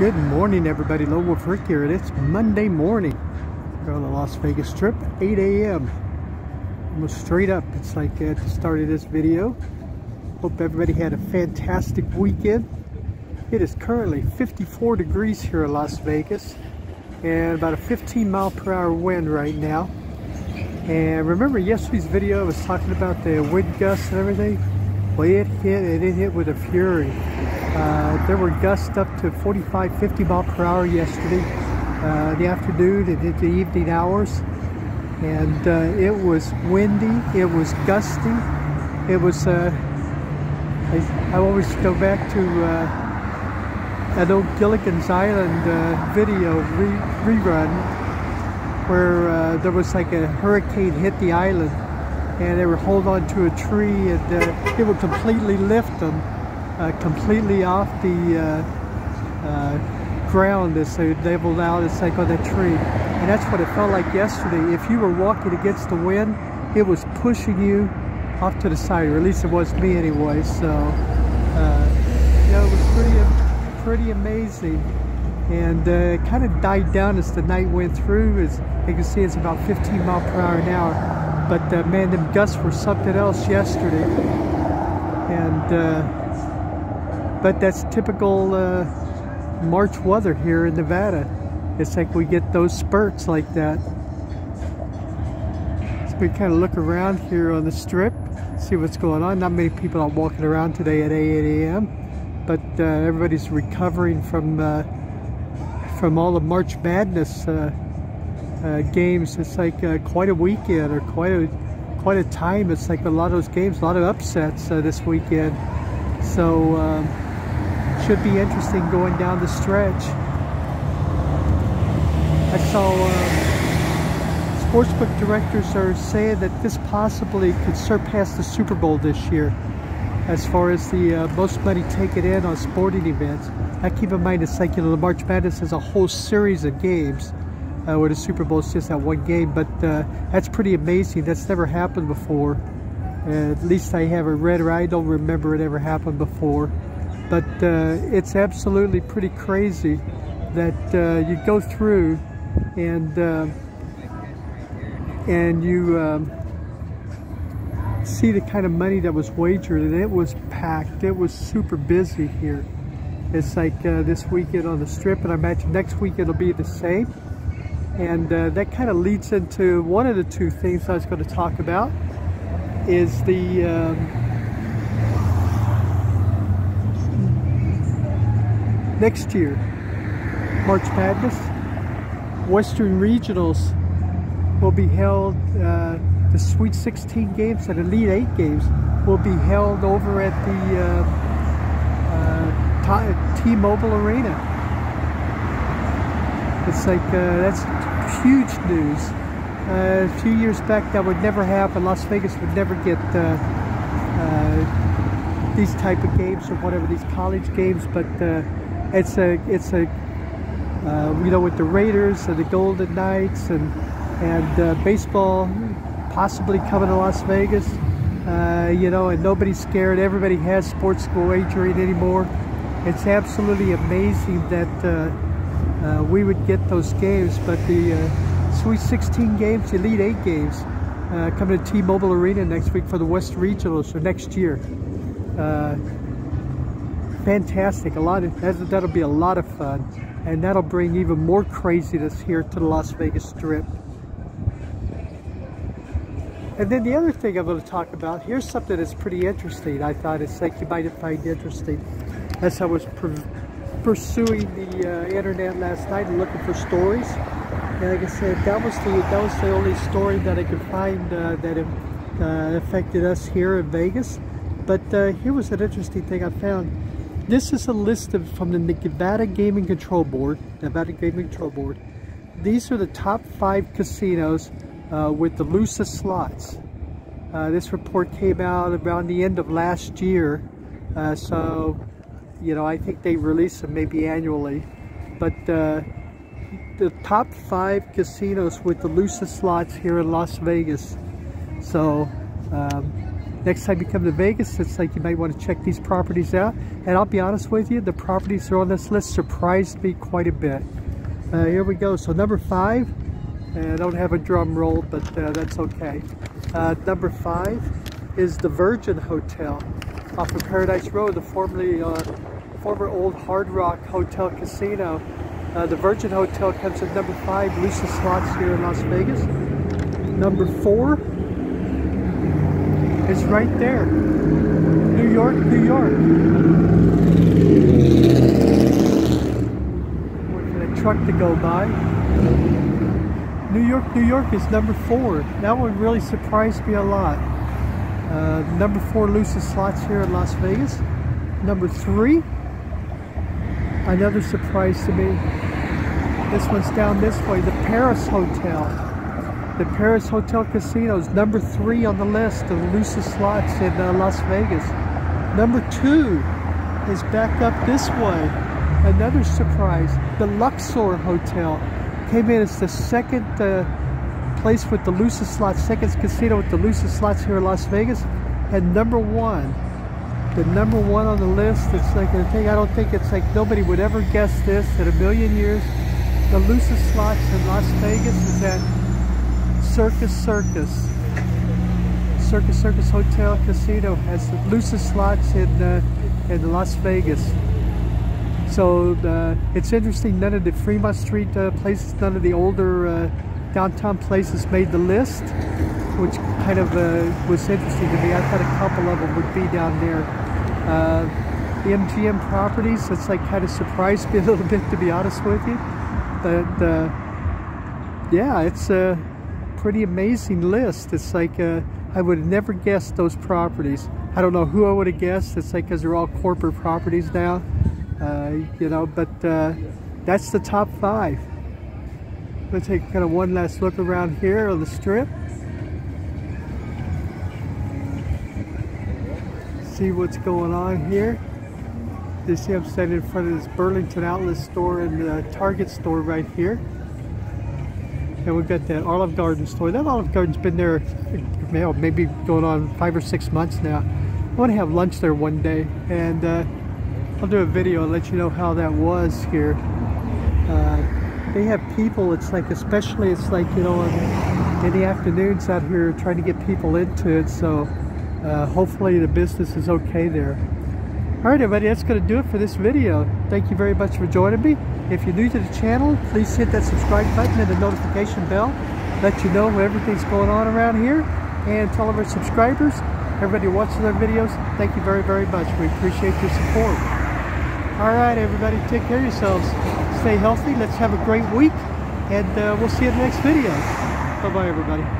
Good morning, everybody. Lone Wulf Rick here, and it's Monday morning. We're on the Las Vegas Strip, 8 a.m. Almost straight up. It's like at the start of this video. Hope everybody had a fantastic weekend. It is currently 54 degrees here in Las Vegas, and about a 15 mile per hour wind right now. And remember yesterday's video, I was talking about the wind gusts and everything? Well, it hit, and it hit with a fury. Uh, there were gusts up to 45, 50 mile per hour yesterday, uh, the afternoon and into the evening hours. And uh, it was windy, it was gusty, it was, uh, I, I, always go back to uh, an old Gilligan's Island video re rerun where there was like a hurricane hit the island and they were holding on to a tree and it would completely lift them uh, completely off the uh, uh, ground as they leveled out as like on that tree. And that's what it felt like yesterday. If you were walking against the wind, it was pushing you off to the side, or at least it was me anyway. So, uh, yeah, it was pretty, pretty amazing. And it kind of died down as the night went through. As you can see, it's about 15 mile per hour an hour. But uh, man, them gusts were something else yesterday. And uh, but that's typical uh, March weather here in Nevada. It's like we get those spurts like that. So we kind of look around here on the strip, see what's going on. Not many people are walking around today at 8 a.m. But uh, everybody's recovering from uh, from all the March Madness uh, uh, games. It's like uh, quite a weekend or quite a quite a time. It's like a lot of those games, a lot of upsets this weekend. So. Um, should be interesting going down the stretch. I saw uh, sportsbook directors are saying that this possibly could surpass the Super Bowl this year as far as the uh, most money taken in on sporting events. I keep in mind it's like, you know, the March Madness is a whole series of games uh, where the Super Bowl is just that one game, but uh, that's pretty amazing. That's never happened before. Uh, at least I haven't read or I don't remember it ever happened before. But uh, it's absolutely pretty crazy that uh, you go through and uh, and you um, see the kind of money that was wagered and it was packed. It was super busy here. It's like uh, this weekend on the strip and I imagine next week it'll be the same. And uh, that kind of leads into one of the two things I was going to talk about is the um, next year. March Madness. Western Regionals will be held, uh, the Sweet 16 games and Elite 8 games will be held over at the uh, uh, T-Mobile Arena. It's like, uh, that's huge news. Uh, a few years back that would never happen. Las Vegas would never get uh, these type of games or whatever, these college games, but it's a it's a uh, you know with the Raiders and the Golden Knights and and uh, baseball possibly coming to Las Vegas. Uh, you know, and nobody's scared. Everybody has sports wagering anymore. It's absolutely amazing that uh, uh, we would get those games, but the uh, Sweet 16 games, Elite 8 games, coming to T-Mobile Arena next week for the West Regionals, or next year fantastic. A lot of that'll be a lot of fun, and that'll bring even more craziness here to the Las Vegas Strip. And then the other thing I'm going to talk about, here's something that's pretty interesting. I thought it's like you might find interesting. As I was pursuing the uh, internet last night and looking for stories, and like I said, that was the that was the only story that I could find uh, that uh, affected us here in Vegas. But uh, here was an interesting thing I found. This is a list of, from the Nevada Gaming Control Board, Nevada Gaming Control Board. These are the top five casinos uh, with the loosest slots. Uh, this report came out around the end of last year, uh, so you know I think they release them maybe annually. But uh, the top five casinos with the loosest slots here in Las Vegas. So um, next time you come to Vegas, it's like you might want to check these properties out. And I'll be honest with you, the properties that are on this list surprised me quite a bit. Uh, here we go. So number five, I don't have a drum roll, but uh, that's okay. Uh, number five is the Virgin Hotel off of Paradise Road, the formerly uh, former old Hard Rock Hotel Casino. Uh, the Virgin Hotel comes at number five, Lucis Slots here in Las Vegas. Number four is right there, New York, New York. Wait for that truck to go by. New York, New York is number four. That one really surprised me a lot. Uh, number four, Lucis Slots here in Las Vegas. Number three, another surprise to me. This one's down this way, the Paris Hotel. The Paris Hotel Casino is number three on the list of the loosest Slots in uh, Las Vegas. Number two is back up this way. Another surprise, the Luxor Hotel came in as the second uh, place with the loosest slots, second casino with the loosest slots here in Las Vegas, and number one. The number one on the list, it's like a thing, I don't think it's like nobody would ever guess this in a million years. The loosest slots in Las Vegas is at Circus Circus. Circus Circus Hotel Casino has the Lucis slots in, uh, in Las Vegas. So uh, it's interesting, none of the Fremont Street uh, places, none of the older uh, downtown places made the list, which kind of uh, was interesting to me. I thought a couple of them would be down there. Uh, the MGM properties, it's like kind of surprised me a little bit to be honest with you. But uh, yeah, it's a pretty amazing list. It's like I would have never guessed those properties. I don't know who I would have guessed. It's like because they're all corporate properties now. Uh, you know, but uh, that's the top five. Let's take kind of one last look around here on the strip. See what's going on here. You see I'm standing in front of this Burlington outlet store and the Target store right here. And we've got that Olive Garden store. That Olive Garden's been there maybe going on five or six months now. I want to have lunch there one day and uh, I'll do a video and let you know how that was here. Uh, they have people, it's like, especially it's like, you know, in, the afternoons out here trying to get people into it. So uh, hopefully the business is okay there. All right, everybody, that's going to do it for this video. Thank you very much for joining me. If you're new to the channel, please hit that subscribe button and the notification bell. Let you know when everything's going on around here. And tell our subscribers, everybody watching our videos, thank you very, very much. We appreciate your support. All right, everybody, take care of yourselves. Stay healthy. Let's have a great week, and uh, we'll see you in the next video. Bye-bye, everybody.